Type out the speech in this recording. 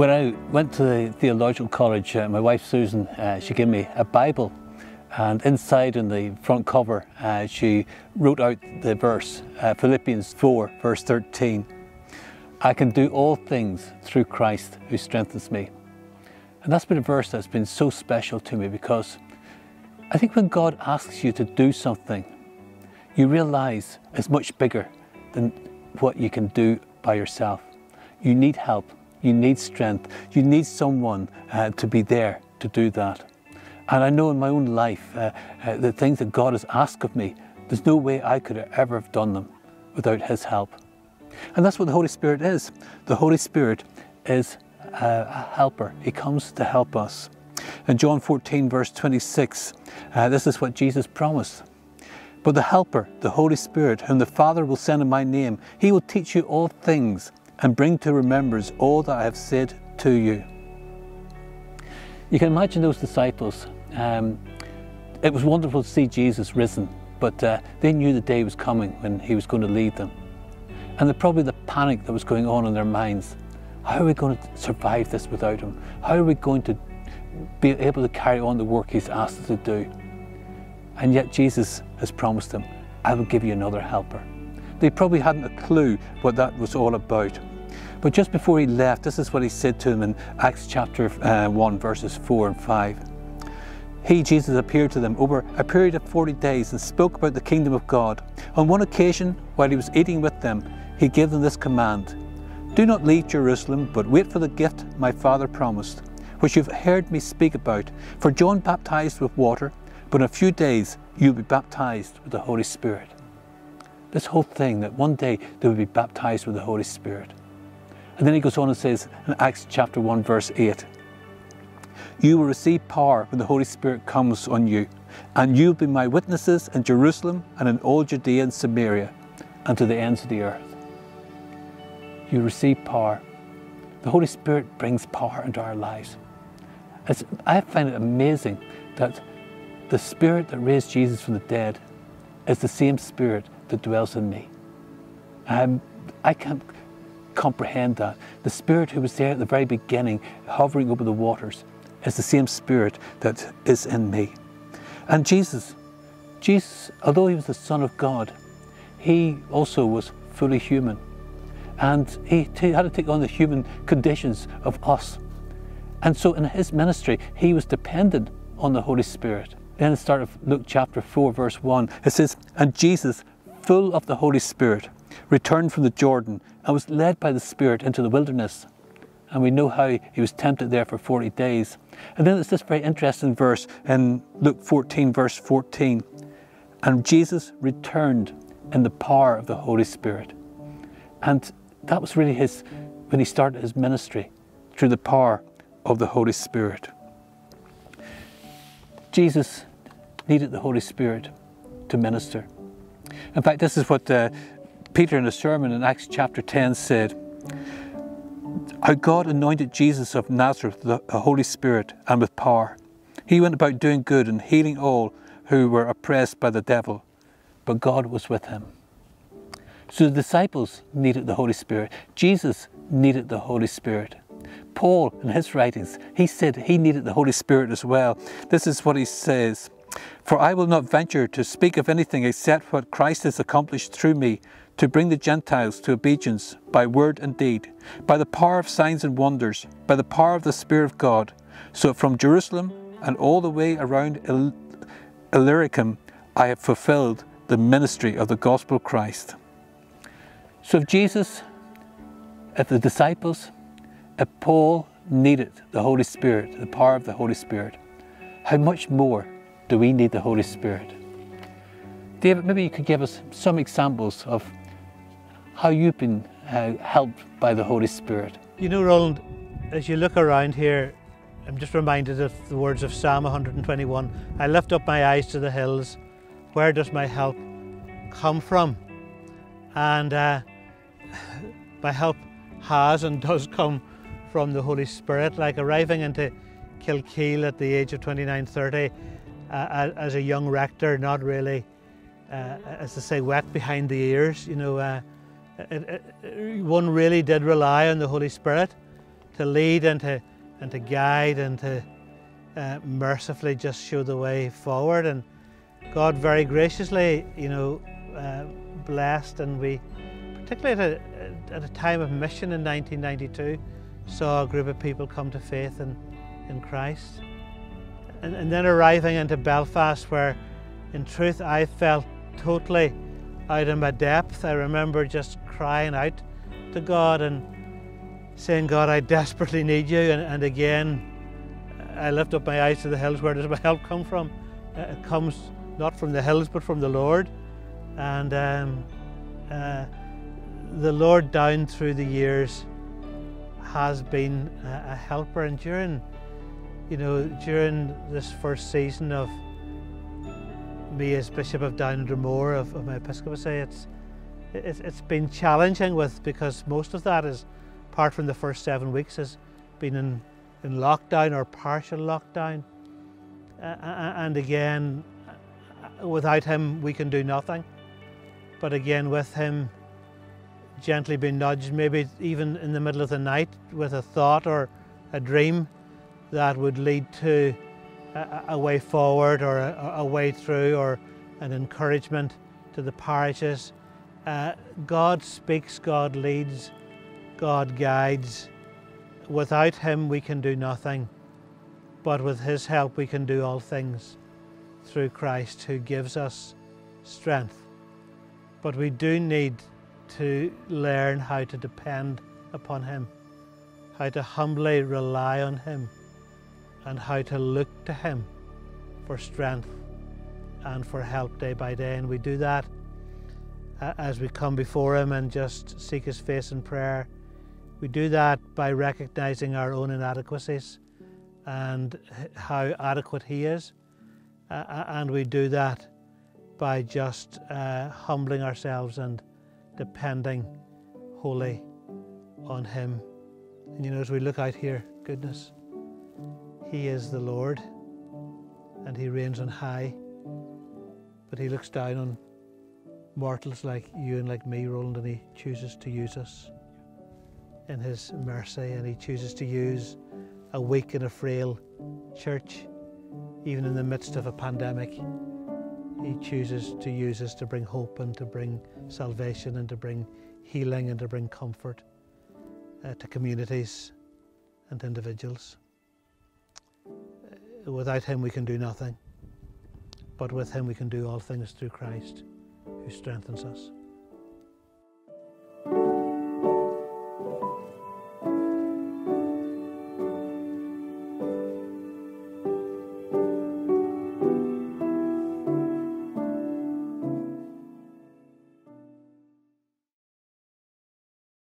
When I went to the theological college, uh, my wife Susan, uh, she gave me a Bible and inside in the front cover uh, she wrote out the verse, uh, Philippians 4 verse 13. I can do all things through Christ who strengthens me. And that's been a verse that's been so special to me because I think when God asks you to do something, you realize it's much bigger than what you can do by yourself. You need help you need strength. You need someone uh, to be there to do that. And I know in my own life, uh, uh, the things that God has asked of me, there's no way I could ever have done them without His help. And that's what the Holy Spirit is. The Holy Spirit is a, a helper. He comes to help us. In John 14, verse 26, uh, this is what Jesus promised. But the Helper, the Holy Spirit, whom the Father will send in my name, he will teach you all things and bring to remembrance all that I have said to you. You can imagine those disciples. Um, it was wonderful to see Jesus risen, but uh, they knew the day was coming when he was going to leave them. And the, probably the panic that was going on in their minds. How are we going to survive this without him? How are we going to be able to carry on the work he's asked us to do? And yet Jesus has promised them, I will give you another helper. They probably hadn't a clue what that was all about. But just before he left, this is what he said to them in Acts chapter uh, 1, verses 4 and 5. He, Jesus, appeared to them over a period of 40 days and spoke about the kingdom of God. On one occasion, while he was eating with them, he gave them this command Do not leave Jerusalem, but wait for the gift my Father promised, which you've heard me speak about. For John baptized with water, but in a few days you'll be baptized with the Holy Spirit. This whole thing that one day they will be baptized with the Holy Spirit. And then he goes on and says in Acts chapter 1, verse 8, You will receive power when the Holy Spirit comes on you, and you'll be my witnesses in Jerusalem and in all Judea and Samaria and to the ends of the earth. You receive power. The Holy Spirit brings power into our lives. It's, I find it amazing that the Spirit that raised Jesus from the dead is the same Spirit that dwells in me. Um, I can't comprehend that. The Spirit who was there at the very beginning, hovering over the waters, is the same Spirit that is in me. And Jesus, Jesus, although he was the Son of God, he also was fully human. And he had to take on the human conditions of us. And so in his ministry, he was dependent on the Holy Spirit. Then start of Luke chapter 4, verse 1, it says, And Jesus, full of the Holy Spirit, returned from the Jordan and was led by the Spirit into the wilderness. And we know how he was tempted there for 40 days. And then it's this very interesting verse in Luke 14, verse 14. And Jesus returned in the power of the Holy Spirit. And that was really his, when he started his ministry, through the power of the Holy Spirit. Jesus needed the Holy Spirit to minister. In fact, this is what uh, Peter in a sermon in Acts chapter 10 said, How God anointed Jesus of Nazareth with the Holy Spirit and with power. He went about doing good and healing all who were oppressed by the devil, but God was with him. So the disciples needed the Holy Spirit. Jesus needed the Holy Spirit. Paul, in his writings, he said he needed the Holy Spirit as well. This is what he says For I will not venture to speak of anything except what Christ has accomplished through me to bring the Gentiles to obedience by word and deed, by the power of signs and wonders, by the power of the Spirit of God. So from Jerusalem and all the way around Illyricum, I have fulfilled the ministry of the gospel of Christ. So if Jesus, if the disciples, if Paul needed the Holy Spirit, the power of the Holy Spirit, how much more do we need the Holy Spirit? David, maybe you could give us some examples of how you've been uh, helped by the Holy Spirit. You know, Roland, as you look around here, I'm just reminded of the words of Psalm 121 I lift up my eyes to the hills. Where does my help come from? And uh, my help has and does come from the Holy Spirit. Like arriving into Kilkeel at the age of 29 30 uh, as a young rector, not really uh, as they say, wet behind the ears. You know, uh, it, it, one really did rely on the Holy Spirit to lead and to and to guide and to uh, mercifully just show the way forward. And God very graciously, you know, uh, blessed, and we, particularly at a, at a time of mission in 1992, saw a group of people come to faith in, in Christ. And, and then arriving into Belfast, where in truth I felt totally out of my depth. I remember just crying out to God and saying, God, I desperately need you. And, and again, I lift up my eyes to the hills. Where does my help come from? Uh, it comes not from the hills, but from the Lord. And um, uh, the Lord, down through the years, has been a, a helper. And during, you know, during this first season of me as Bishop of Down Dromore of, of my episcopacy, it's, it's it's been challenging with because most of that is, apart from the first seven weeks, has been in, in lockdown or partial lockdown. Uh, and again, without him, we can do nothing. But again, with him, gently being nudged, maybe even in the middle of the night, with a thought or a dream that would lead to a, a way forward or a, a, way through or an encouragement to the parishes. Uh, God speaks, God leads, God guides. Without Him, we can do nothing, but with His help, we can do all things through Christ who gives us strength. But we do need to learn how to depend upon Him, how to humbly rely on Him and how to look to Him for strength and for help day by day. And we do that uh, as we come before Him and just seek His face in prayer. We do that by recognizing our own inadequacies and how adequate He is. Uh, and we do that by just uh, humbling ourselves and depending wholly on Him. And you know, as we look out here, goodness, he is the Lord and He reigns on high, but He looks down on mortals like you and like me, Roland, and He chooses to use us in His mercy and He chooses to use a weak and a frail church, even in the midst of a pandemic. He chooses to use us to bring hope and to bring salvation and to bring healing and to bring comfort uh, to communities and individuals. Without Him, we can do nothing. But with Him, we can do all things through Christ who strengthens us.